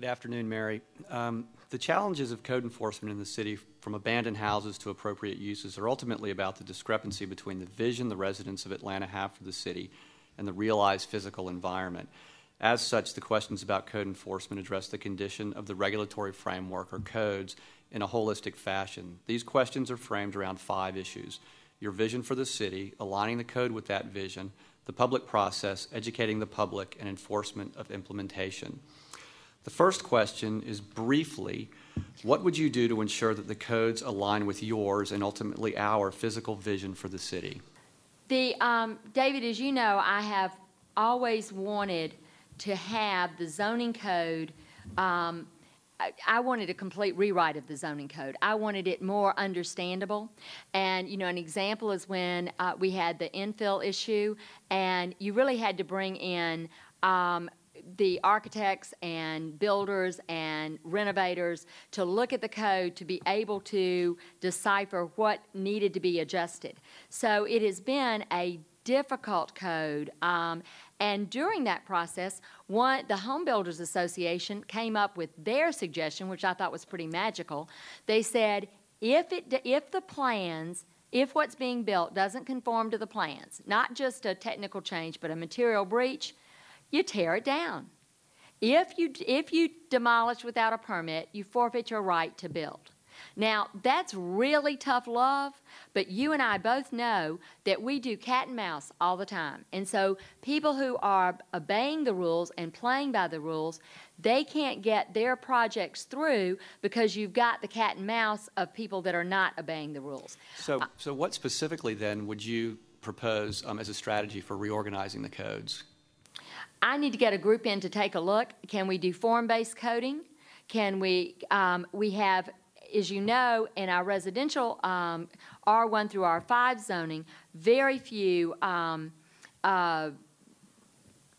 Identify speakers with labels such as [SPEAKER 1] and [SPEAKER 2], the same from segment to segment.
[SPEAKER 1] Good afternoon, Mary. Um, the challenges of code enforcement in the city, from abandoned houses to appropriate uses, are ultimately about the discrepancy between the vision the residents of Atlanta have for the city and the realized physical environment. As such, the questions about code enforcement address the condition of the regulatory framework or codes in a holistic fashion. These questions are framed around five issues your vision for the city, aligning the code with that vision, the public process, educating the public, and enforcement of implementation. The first question is briefly what would you do to ensure that the codes align with yours and ultimately our physical vision for the city?
[SPEAKER 2] The, um, David, as you know, I have always wanted to have the zoning code. Um, I, wanted a complete rewrite of the zoning code. I wanted it more understandable. And, you know, an example is when uh, we had the infill issue, and you really had to bring in um, the architects and builders and renovators to look at the code to be able to decipher what needed to be adjusted. So it has been a difficult code. Um, and during that process, one, the Home Builders Association came up with their suggestion, which I thought was pretty magical. They said, if, it, if the plans, if what's being built doesn't conform to the plans, not just a technical change, but a material breach, you tear it down. If you, if you demolish without a permit, you forfeit your right to build. Now, that's really tough love, but you and I both know that we do cat and mouse all the time. And so, people who are obeying the rules and playing by the rules, they can't get their projects through because you've got the cat and mouse of people that are not obeying the rules.
[SPEAKER 1] So, so what specifically then would you propose um, as a strategy for reorganizing the codes?
[SPEAKER 2] I need to get a group in to take a look. Can we do form-based coding? Can we, um, we have, as you know, in our residential um, R1 through R5 zoning, very few, um, uh,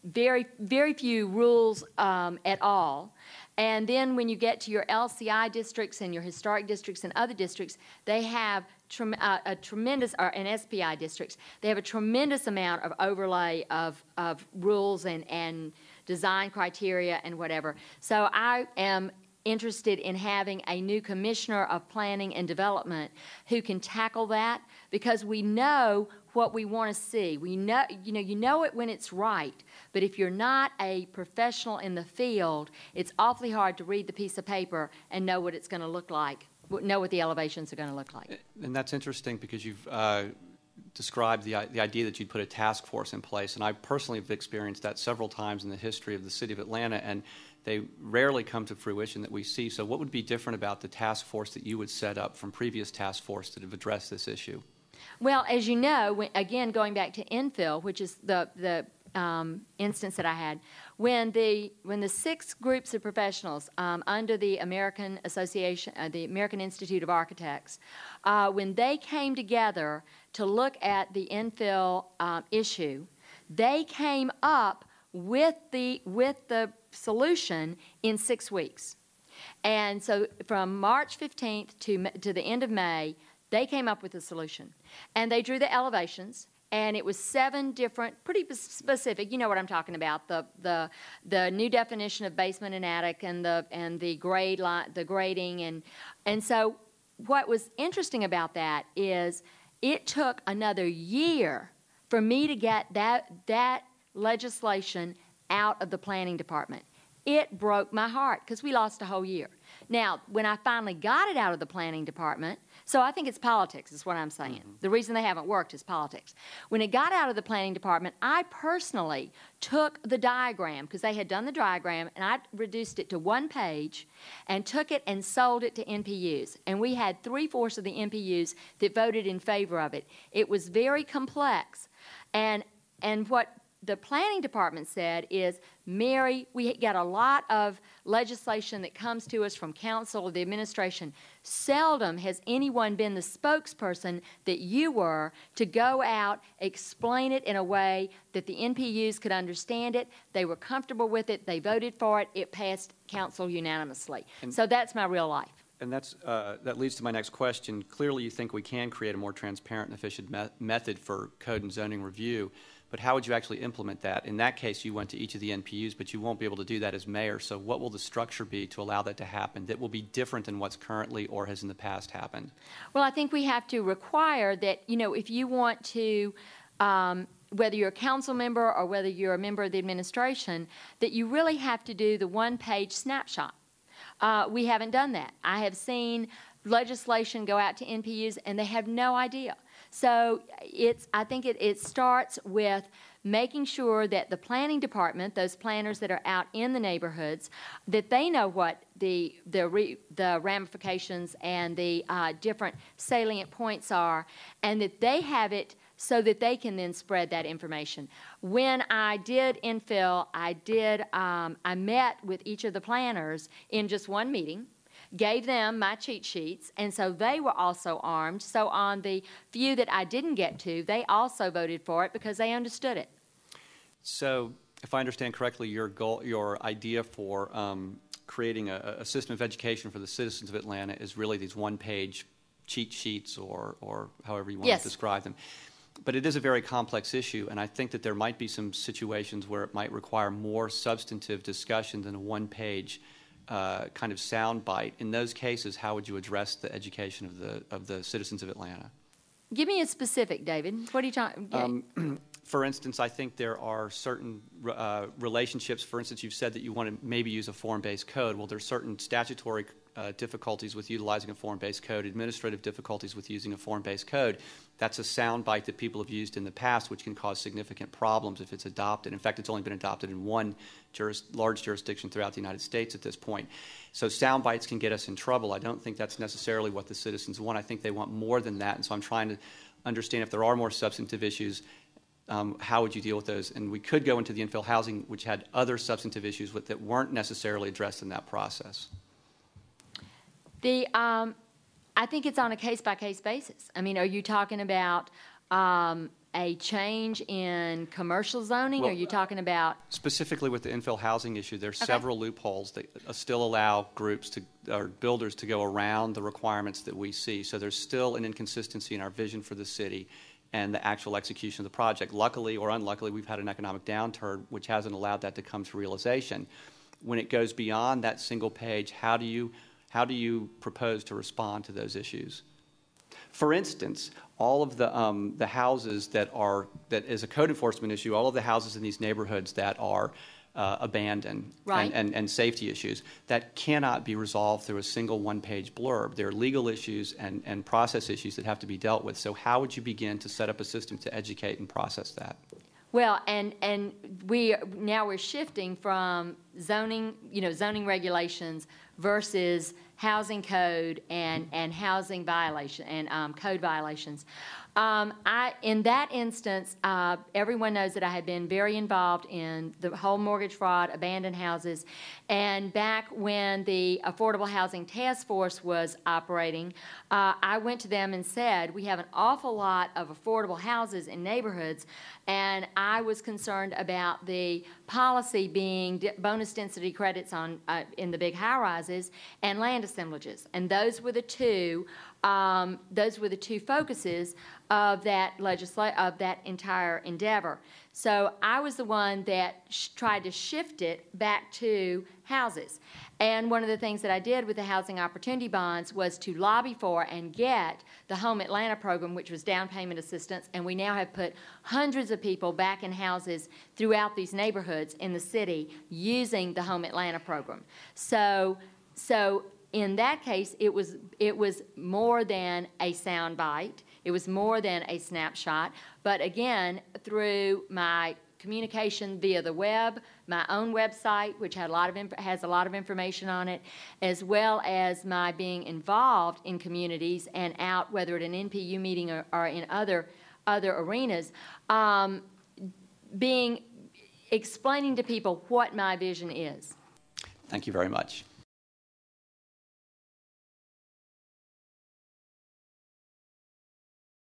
[SPEAKER 2] very, very few rules um, at all. And then when you get to your LCI districts and your historic districts and other districts, they have trem- uh, a tremendous, or in SPI districts, they have a tremendous amount of overlay of, of rules and, and design criteria and whatever. So I am interested in having a new commissioner of planning and development who can tackle that because we know what we want to see. We know, you know, you know it when it's right, but if you're not a professional in the field, it's awfully hard to read the piece of paper and know what it's going to look like, know what the elevations are going to look like.
[SPEAKER 1] And that's interesting because you've uh, described the, the idea that you'd put a task force in place, and I personally have experienced that several times in the history of the city of Atlanta, and they rarely come to fruition that we see. So, what would be different about the task force that you would set up from previous task force that have addressed this issue?
[SPEAKER 2] Well, as you know, when, again, going back to infill, which is the, the um, instance that I had, when the when the six groups of professionals um, under the American Association, uh, the American Institute of Architects, uh, when they came together to look at the infill um, issue, they came up with the with the solution in six weeks. And so from March 15th to, to the end of May, they came up with a solution. And they drew the elevations, and it was seven different, pretty specific. You know what I'm talking about the the the new definition of basement and attic, and the and the grade line, the grading, and and so what was interesting about that is it took another year for me to get that that legislation out of the planning department. It broke my heart because we lost a whole year. Now, when I finally got it out of the planning department, so I think it's politics, is what I'm saying. Mm-hmm. The reason they haven't worked is politics. When it got out of the planning department, I personally took the diagram, because they had done the diagram, and I reduced it to one page and took it and sold it to NPUs. And we had three fourths of the NPUs that voted in favor of it. It was very complex. And and what the planning department said is, Mary, we get a lot of legislation that comes to us from council or the administration. Seldom has anyone been the spokesperson that you were to go out, explain it in a way that the NPUs could understand it. They were comfortable with it. They voted for it. It passed council unanimously. And so that's my real life.
[SPEAKER 1] And that's, uh, that leads to my next question. Clearly, you think we can create a more transparent and efficient me- method for code and zoning review, but how would you actually implement that? In that case, you went to each of the NPUs, but you won't be able to do that as mayor. So, what will the structure be to allow that to happen that will be different than what's currently or has in the past happened?
[SPEAKER 2] Well, I think we have to require that, you know, if you want to, um, whether you're a council member or whether you're a member of the administration, that you really have to do the one page snapshot. Uh, we haven't done that. I have seen legislation go out to NPUs and they have no idea. So it's, I think it, it starts with making sure that the planning department, those planners that are out in the neighborhoods, that they know what the, the, re, the ramifications and the uh, different salient points are, and that they have it so that they can then spread that information. When I did infill, I did, um, I met with each of the planners in just one meeting gave them my cheat sheets, and so they were also armed. So on the few that I didn't get to, they also voted for it because they understood it.
[SPEAKER 1] So, if I understand correctly, your goal, your idea for um, creating a, a, system of education for the citizens of Atlanta is really these one-page cheat sheets, or or however you want
[SPEAKER 2] yes.
[SPEAKER 1] to describe them. But it is a very complex issue, and I think that there might be some situations where it might require more substantive discussion than a one-page uh, kind of soundbite. In those cases, how would you address the education of the of the citizens of Atlanta?
[SPEAKER 2] Give me a specific, David. What are you talking?
[SPEAKER 1] Um, for instance, I think there are certain uh, relationships. For instance, you've said that you want to maybe use a form-based code. Well, there's certain statutory uh, difficulties with utilizing a form-based code, administrative difficulties with using a form-based code. That's a soundbite that people have used in the past, which can cause significant problems if it's adopted. In fact, it's only been adopted in one juris- large jurisdiction throughout the United States at this point. So soundbites can get us in trouble. I don't think that's necessarily what the citizens want. I think they want more than that. And so I'm trying to understand if there are more substantive issues. Um, how would you deal with those? And we could go into the infill housing, which had other substantive issues with, that weren't necessarily addressed in that process.
[SPEAKER 2] The, um, I think it's on a case by case basis. I mean, are you talking about um, a change in commercial zoning?
[SPEAKER 1] Well,
[SPEAKER 2] are you talking about
[SPEAKER 1] specifically with the infill housing issue? There's
[SPEAKER 2] okay.
[SPEAKER 1] several loopholes that uh, still allow groups to or builders to go around the requirements that we see. So there's still an inconsistency in our vision for the city and the actual execution of the project. Luckily or unluckily, we've had an economic downturn which hasn't allowed that to come to realization. When it goes beyond that single page, how do you how do you propose to respond to those issues? For instance, all of the, um, the houses that are, that is a code enforcement issue, all of the houses in these neighborhoods that are uh, abandoned
[SPEAKER 2] right.
[SPEAKER 1] and, and, and, safety issues that cannot be resolved through a single one page blurb. There are legal issues and, and process issues that have to be dealt with. So, how would you begin to set up a system to educate and process that?
[SPEAKER 2] Well, and and we now we're shifting from zoning, you know, zoning regulations versus housing code and, and housing violation and um, code violations. Um, I, in that instance, uh, everyone knows that I have been very involved in the whole mortgage fraud, abandoned houses, and back when the Affordable Housing Task Force was operating, uh, I went to them and said, "We have an awful lot of affordable houses in neighborhoods, and I was concerned about the policy being bonus density credits on uh, in the big high rises and land assemblages, and those were the two." Um, those were the two focuses of that legisla- of that entire endeavor. So I was the one that tried to shift it back to houses. And one of the things that I did with the housing opportunity bonds was to lobby for and get the Home Atlanta program, which was down payment assistance. And we now have put hundreds of people back in houses throughout these neighborhoods in the city using the Home Atlanta program. So, so in that case, it was, it was more than a sound bite. It was more than a snapshot. But again, through my communication via the web, my own website, which had a lot of has a lot of information on it, as well as my being involved in communities and out, whether at an NPU meeting or, or in other other arenas, um, being explaining to people what my vision is.
[SPEAKER 1] Thank you very much.